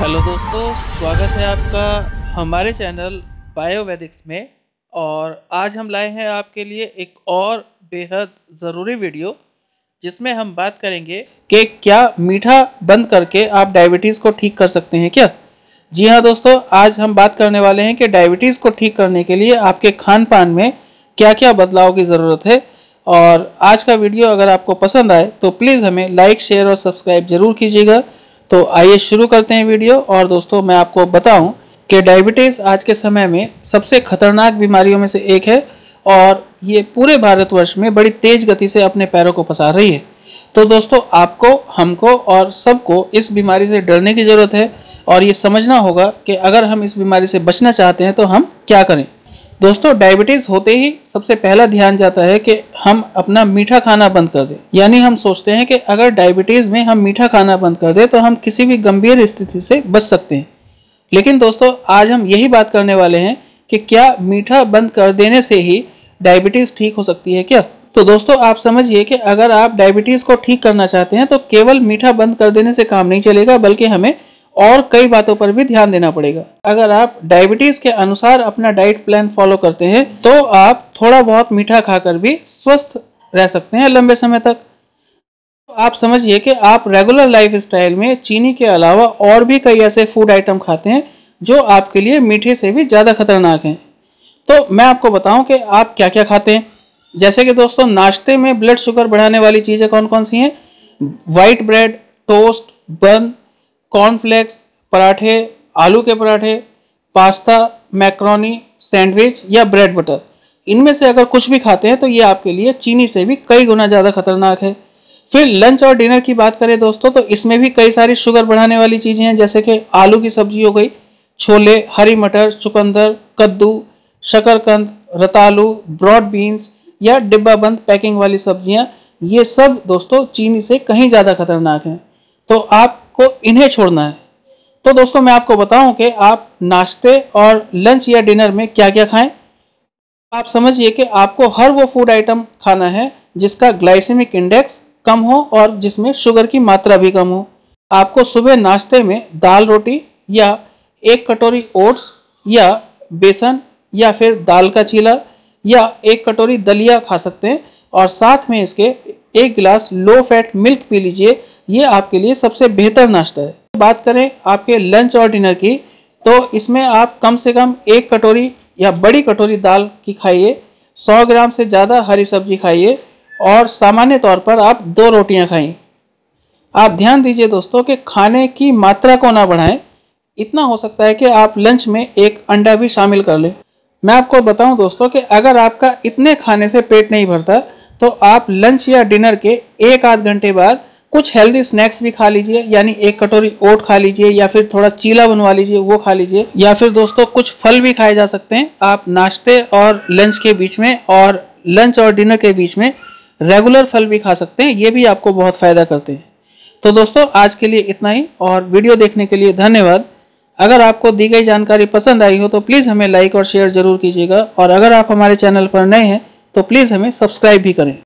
Hello दोस्तों, स्वागत है आपका हमारे चैनल बायोवैदिक्स में। और आज हम लाए हैं आपके लिए एक और बेहद ज़रूरी वीडियो, जिसमें हम बात करेंगे कि क्या मीठा बंद करके आप डायबिटीज़ को ठीक कर सकते हैं क्या? जी हाँ दोस्तों, आज हम बात करने वाले हैं कि डायबिटीज़ को ठीक करने के लिए आपके खान पान में क्या क्या बदलाव की ज़रूरत है। और आज का वीडियो अगर आपको पसंद आए तो प्लीज़ हमें लाइक, शेयर और सब्सक्राइब ज़रूर कीजिएगा। तो आइए शुरू करते हैं वीडियो। और दोस्तों, मैं आपको बताऊँ कि डायबिटीज़ आज के समय में सबसे खतरनाक बीमारियों में से एक है और ये पूरे भारतवर्ष में बड़ी तेज गति से अपने पैरों को पसार रही है। तो दोस्तों, आपको, हमको और सबको इस बीमारी से डरने की ज़रूरत है और ये समझना होगा कि अगर हम इस बीमारी से बचना चाहते हैं तो हम क्या करें। दोस्तों डायबिटीज़ होते ही सबसे पहला ध्यान जाता है कि हम अपना मीठा खाना बंद कर दें। यानी हम सोचते हैं कि अगर डायबिटीज़ में हम मीठा खाना बंद कर दें तो हम किसी भी गंभीर स्थिति से बच सकते हैं। लेकिन दोस्तों, आज हम यही बात करने वाले हैं कि क्या मीठा बंद कर देने से ही डायबिटीज़ ठीक हो सकती है क्या? तो दोस्तों, आप समझिए कि अगर आप डायबिटीज़ को ठीक करना चाहते हैं तो केवल मीठा बंद कर देने से काम नहीं चलेगा, बल्कि हमें और कई बातों पर भी ध्यान देना पड़ेगा। अगर आप डायबिटीज़ के अनुसार अपना डाइट प्लान फॉलो करते हैं तो आप थोड़ा बहुत मीठा खाकर भी स्वस्थ रह सकते हैं लंबे समय तक। आप समझिए कि आप रेगुलर लाइफ स्टाइल में चीनी के अलावा और भी कई ऐसे फ़ूड आइटम खाते हैं, जो आपके लिए मीठे से भी ज़्यादा खतरनाक हैं। तो मैं आपको बताऊँ कि आप क्या क्या खाते हैं। जैसे कि दोस्तों, नाश्ते में ब्लड शुगर बढ़ाने वाली चीज़ें कौन कौन सी हैं? White bread toast bun cornflakes पराठे, आलू के पराठे, पास्ता, मैक्रोनी, सैंडविच या ब्रेड बटर इनमें से अगर कुछ भी खाते हैं तो ये आपके लिए चीनी से भी कई गुना ज़्यादा खतरनाक है। फिर लंच और डिनर की बात करें दोस्तों तो इसमें भी कई सारी शुगर बढ़ाने वाली चीज़ें हैं, जैसे कि आलू की सब्ज़ी हो गई, छोले, हरी मटर, चुकंदर, कद्दू, शकरकंद, रतालू ब्रॉड बीन्स या डिब्बा बंद पैकिंग वाली सब्ज़ियाँ, ये सब दोस्तों चीनी से कहीं ज़्यादा खतरनाक हैं। तो आप आपको इन्हें छोड़ना है। तो दोस्तों, मैं आपको बताऊँ कि आप नाश्ते और लंच या डिनर में क्या क्या खाएँ। आप समझिए कि आपको हर वो फ़ूड आइटम खाना है जिसका ग्लाइसेमिक इंडेक्स कम हो और जिसमें शुगर की मात्रा भी कम हो। आपको सुबह नाश्ते में दाल रोटी या एक कटोरी ओट्स या बेसन या फिर दाल का चीला या एक कटोरी दलिया खा सकते हैं और साथ में इसके एक गिलास लो फैट मिल्क पी लीजिए ये आपके लिए सबसे बेहतर नाश्ता है। बात करें आपके लंच और डिनर की तो इसमें आप कम से कम एक कटोरी या बड़ी कटोरी दाल की खाइए 100 ग्राम से ज़्यादा हरी सब्ज़ी खाइए और सामान्य तौर पर आप दो रोटियाँ खाइए आप ध्यान दीजिए दोस्तों कि खाने की मात्रा को ना बढ़ाएँ। इतना हो सकता है कि आप लंच में एक अंडा भी शामिल कर लें। मैं आपको बताऊँ दोस्तों कि अगर आपका इतने खाने से पेट नहीं भरता तो आप लंच या डिनर के एक आध घंटे बाद कुछ हेल्दी स्नैक्स भी खा लीजिए, यानी एक कटोरी ओट खा लीजिए, या फिर थोड़ा चीला बनवा लीजिए, वो खा लीजिए। या फिर दोस्तों, कुछ फल भी खाए जा सकते हैं। आप नाश्ते और लंच के बीच में और लंच और डिनर के बीच में रेगुलर फल भी खा सकते हैं। ये भी आपको बहुत फ़ायदा करते हैं। तो दोस्तों, आज के लिए इतना ही, और वीडियो देखने के लिए धन्यवाद। अगर आपको दी गई जानकारी पसंद आई हो तो प्लीज़ हमें लाइक और शेयर ज़रूर कीजिएगा। और अगर आप हमारे चैनल पर नए हैं तो प्लीज़ हमें सब्सक्राइब भी करें।